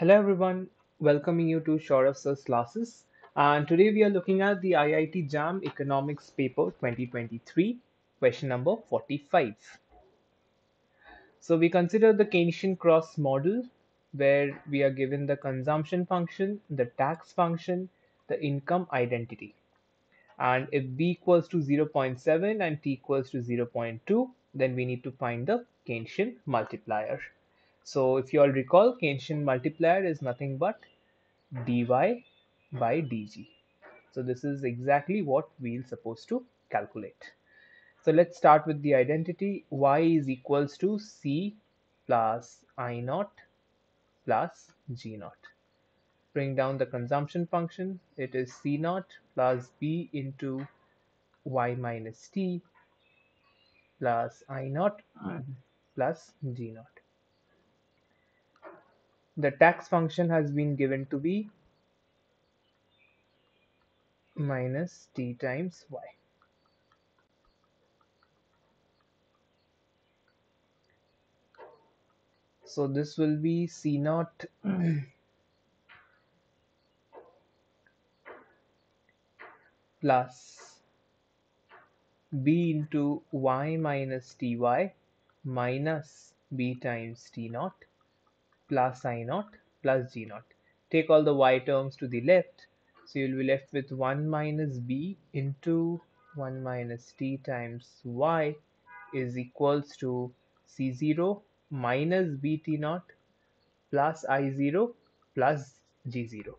Hello everyone, welcoming you to Sourav Sir's classes. And today we are looking at the IIT JAM Economics paper 2023, question number 45. So we consider the Keynesian cross model where we are given the consumption function, the tax function, the income identity. And if b equals to 0.7 and t equals to 0.2, then we need to find the Keynesian multiplier. So if you all recall, Keynesian multiplier is nothing but dy by dg. So this is exactly what we're supposed to calculate. So let's start with the identity. y is equals to c plus i naught plus g naught. Bring down the consumption function. It is c naught plus b into y minus t plus i naught plus g naught the tax function has been given to be minus t times y. So this will be C naught plus b into y minus ty minus b times t naught plus i naught plus g naught. Take all the y terms to the left. So you'll be left with 1 minus b into 1 minus t times y is equals to c0 minus bt naught plus i0 plus g0.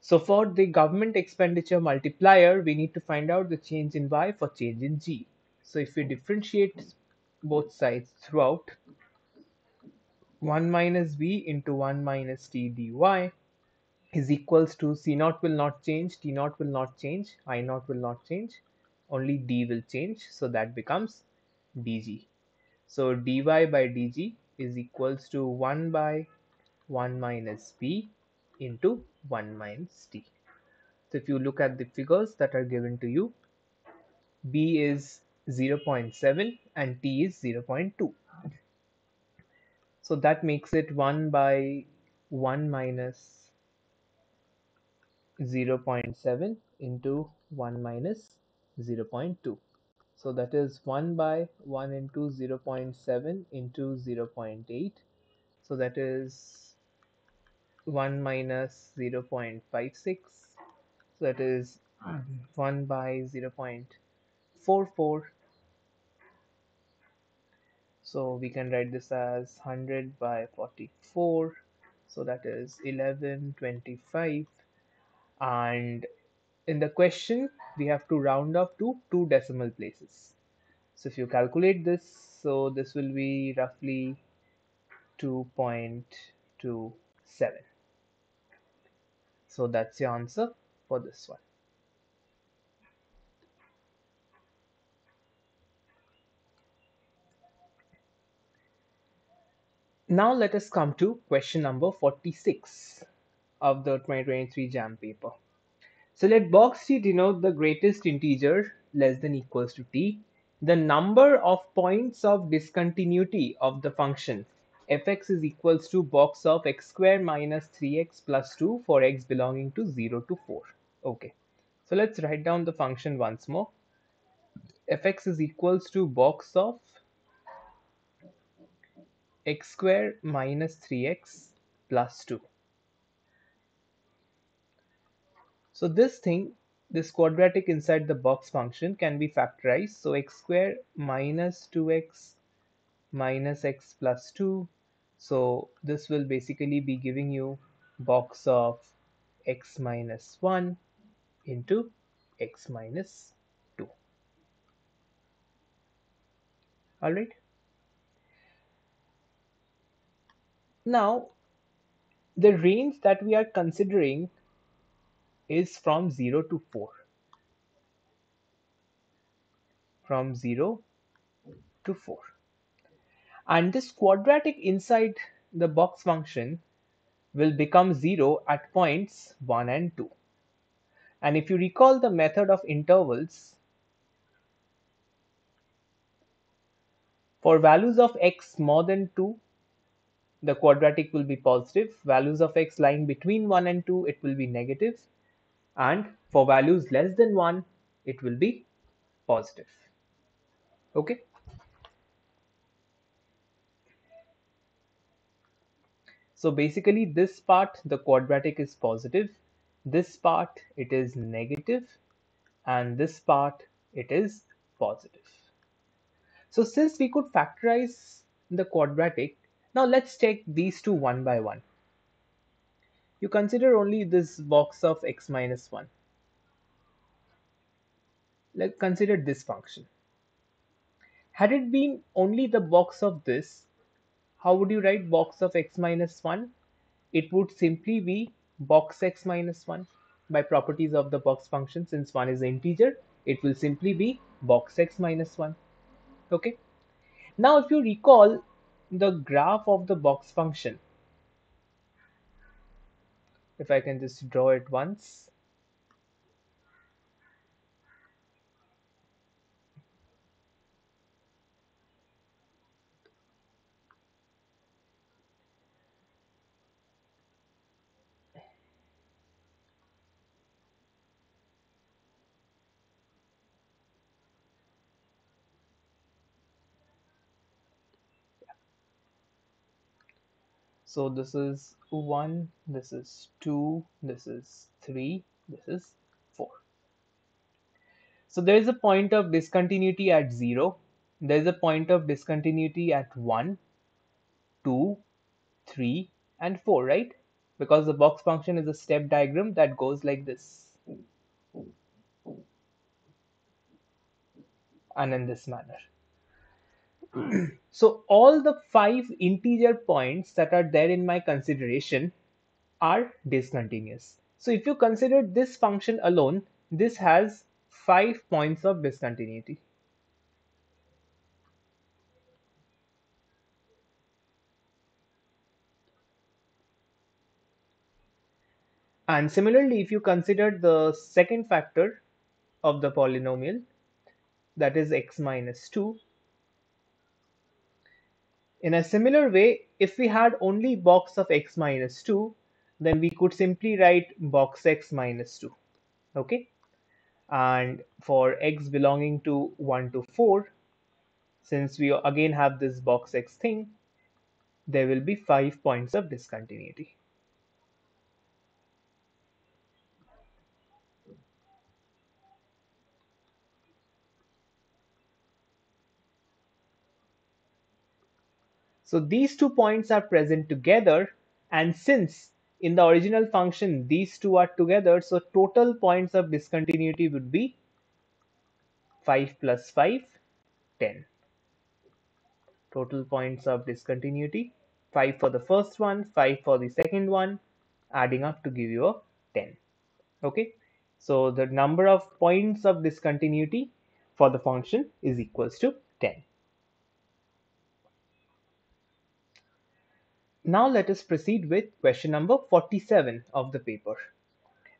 So for the government expenditure multiplier, we need to find out the change in y for change in g. So if we differentiate both sides throughout, 1 minus b into 1 minus t dy is equals to c naught will not change, t naught will not change, i naught will not change, only d will change. So that becomes dg. So dy by dg is equals to 1 by 1 minus b into 1 minus t. So if you look at the figures that are given to you, b is 0.7 and t is 0.2. So that makes it 1 by 1 minus 0.7 into 1 minus 0.2. So that is 1 by 1 into 0.7 into 0.8. So that is 1 minus 0.56. So that is 1 by 0.44 so we can write this as 100 by 44 so that is 1125 and in the question we have to round up to two decimal places. So if you calculate this so this will be roughly 2.27 so that's the answer for this one Now let us come to question number 46 of the 2023 JAM paper. So let box t denote the greatest integer less than equals to t, the number of points of discontinuity of the function fx is equals to box of x square minus 3x plus 2 for x belonging to 0 to 4. Okay, so let's write down the function once more. fx is equals to box of x square minus 3x plus 2. So this thing, this quadratic inside the box function can be factorized. So x square minus 2x minus x plus 2. So this will basically be giving you box of x minus 1 into x minus 2. Alright. Now, the range that we are considering is from 0 to 4. From 0 to 4. And this quadratic inside the box function will become 0 at points 1 and 2. And if you recall the method of intervals, for values of x more than 2, the quadratic will be positive. Values of x lying between 1 and 2, it will be negative. And for values less than 1, it will be positive. Okay. So basically this part, the quadratic is positive. This part, it is negative, And this part, it is positive. So since we could factorize the quadratic, now let's take these two one by one. You consider only this box of x minus 1. Let's consider this function. Had it been only the box of this, how would you write box of x minus 1? It would simply be box x minus 1 by properties of the box function since 1 is an integer it will simply be box x minus 1 okay now if you recall the graph of the box function. If I can just draw it once So this is 1, this is 2, this is 3, this is 4. So there is a point of discontinuity at 0, there is a point of discontinuity at 1, 2, 3 and 4, right? Because the box function is a step diagram that goes like this. And in this manner. so all the five integer points that are there in my consideration are discontinuous. So if you consider this function alone, this has five points of discontinuity. And similarly, if you consider the second factor of the polynomial, that is x minus 2, in a similar way, if we had only box of x minus 2, then we could simply write box x minus 2. Okay. And for x belonging to 1 to 4, since we again have this box x thing, there will be 5 points of discontinuity. So these two points are present together and since in the original function these two are together so total points of discontinuity would be 5 plus 5 10 total points of discontinuity 5 for the first one 5 for the second one adding up to give you a 10 okay? So the number of points of discontinuity for the function is equals to 10 Now let us proceed with question number 47 of the paper.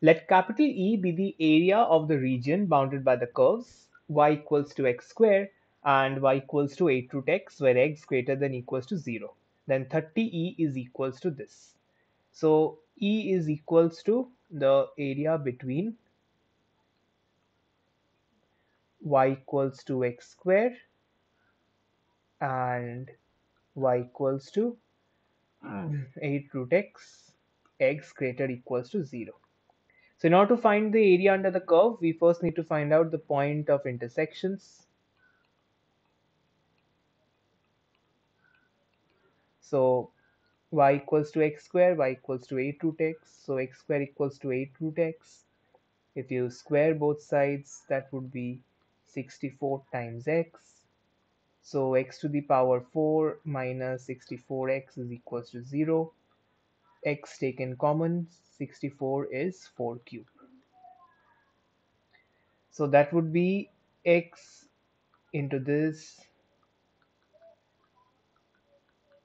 Let capital E be the area of the region bounded by the curves y equals to x square and y equals to 8 root x where x greater than equals to 0. Then 30E is equals to this. So E is equals to the area between y equals to x square and y equals to Uh, 8 root x x greater equals to 0. So in order to find the area under the curve, we first need to find out the point of intersections. So y equals to x square, y equals to 8 root x. So x square equals to 8 root x. If you square both sides, that would be 64 times x so x to the power 4 minus 64x is equals to 0. x taken common, 64 is 4 cube. So that would be x into this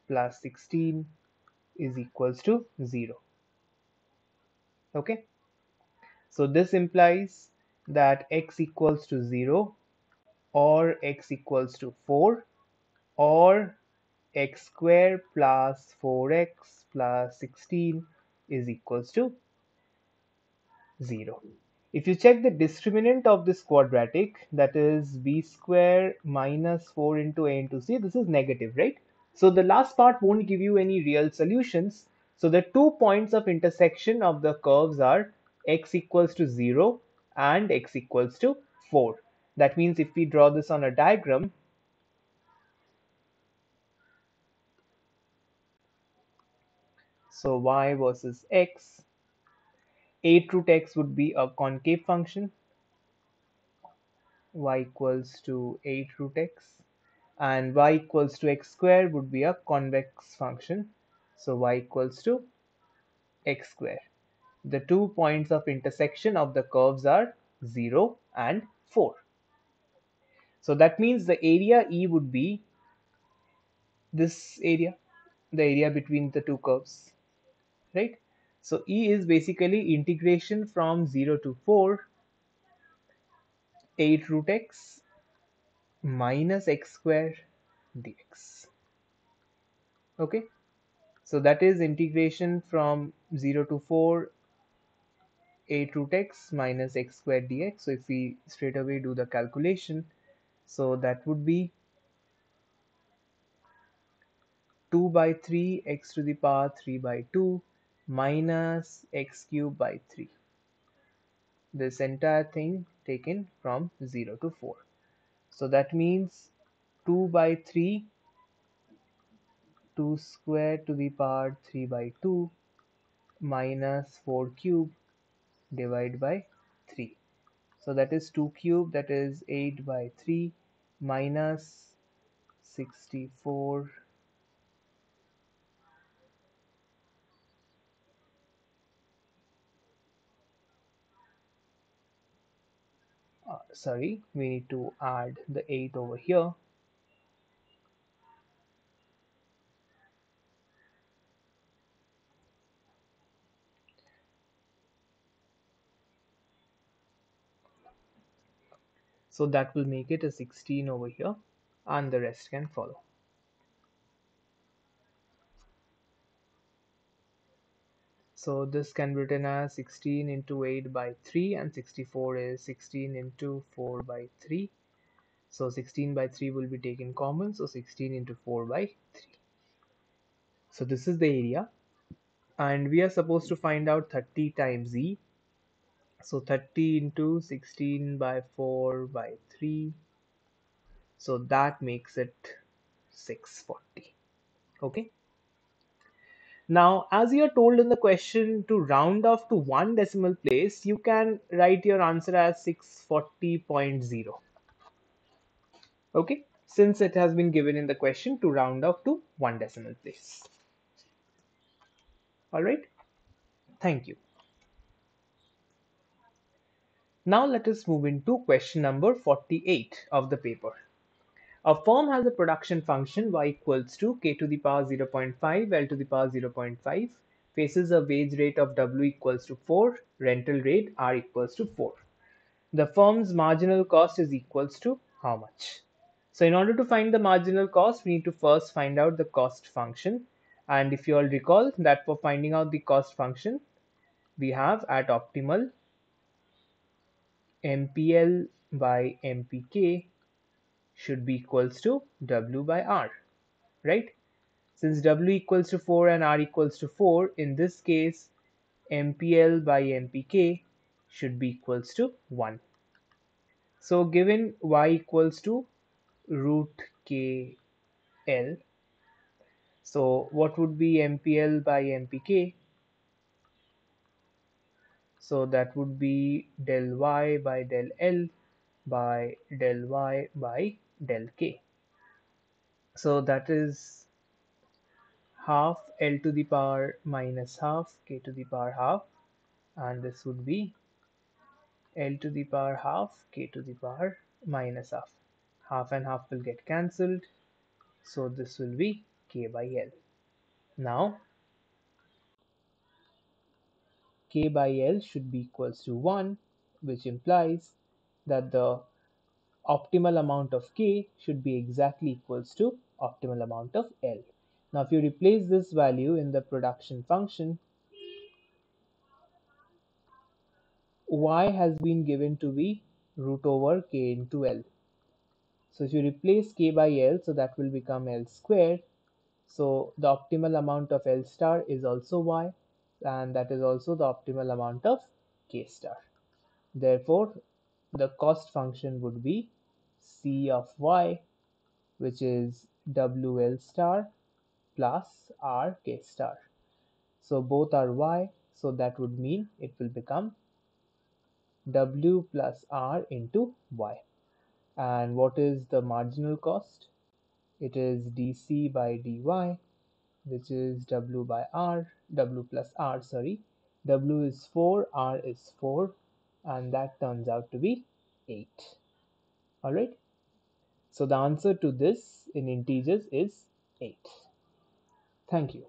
plus 16 is equals to 0. Okay. So this implies that x equals to 0 or x equals to 4 or x square plus 4x plus 16 is equals to 0. If you check the discriminant of this quadratic, that is b square minus 4 into a into c, this is negative, right? So the last part won't give you any real solutions. So the two points of intersection of the curves are x equals to 0 and x equals to 4. That means if we draw this on a diagram, so y versus x, 8 root x would be a concave function y equals to 8 root x and y equals to x square would be a convex function so y equals to x square. The two points of intersection of the curves are 0 and 4 so that means the area E would be this area the area between the two curves right so E is basically integration from 0 to 4 8 root x minus x square dx. Okay, so that is integration from 0 to 4 8 root x minus x square dx. So if we straight away do the calculation, so that would be 2 by 3 x to the power 3 by 2 minus x cube by 3 this entire thing taken from 0 to 4 so that means 2 by 3 2 square to the power 3 by 2 minus 4 cube divided by 3 so that is 2 cube that is 8 by 3 minus 64 uh, sorry we need to add the 8 over here so that will make it a 16 over here and the rest can follow So this can be written as 16 into 8 by 3 and 64 is 16 into 4 by 3. So 16 by 3 will be taken common. So 16 into 4 by 3. So this is the area and we are supposed to find out 30 times E. So 30 into 16 by 4 by 3. So that makes it 640. Okay. Now, as you are told in the question to round off to one decimal place, you can write your answer as 640.0. Okay, since it has been given in the question to round off to one decimal place. All right, thank you. Now let us move into question number 48 of the paper. A firm has a production function y equals to k to the power 0.5 L to the power 0.5 faces a wage rate of W equals to 4, rental rate R equals to 4. The firm's marginal cost is equals to how much? So in order to find the marginal cost, we need to first find out the cost function. And if you all recall that for finding out the cost function, we have at optimal MPL by MPK should be equals to W by R, right? Since W equals to 4 and R equals to 4, in this case, MPL by MPK should be equals to 1. So given Y equals to root KL, so what would be MPL by MPK? So that would be del Y by del L by del Y by del k. So that is half L to the power minus half k to the power half and this would be L to the power half k to the power minus half. Half and half will get cancelled. So this will be k by L. Now k by L should be equals to 1 which implies that the optimal amount of k should be exactly equals to optimal amount of L. Now if you replace this value in the production function, y has been given to be root over k into L. So if you replace k by L, so that will become L squared. So the optimal amount of L star is also y and that is also the optimal amount of k star. Therefore, the cost function would be C of y which is WL star plus R K star. So both are y so that would mean it will become W plus R into y. And what is the marginal cost? It is dC by dy which is W by R, W plus R sorry. W is 4, R is 4 and that turns out to be 8. Alright. So the answer to this in integers is 8. Thank you.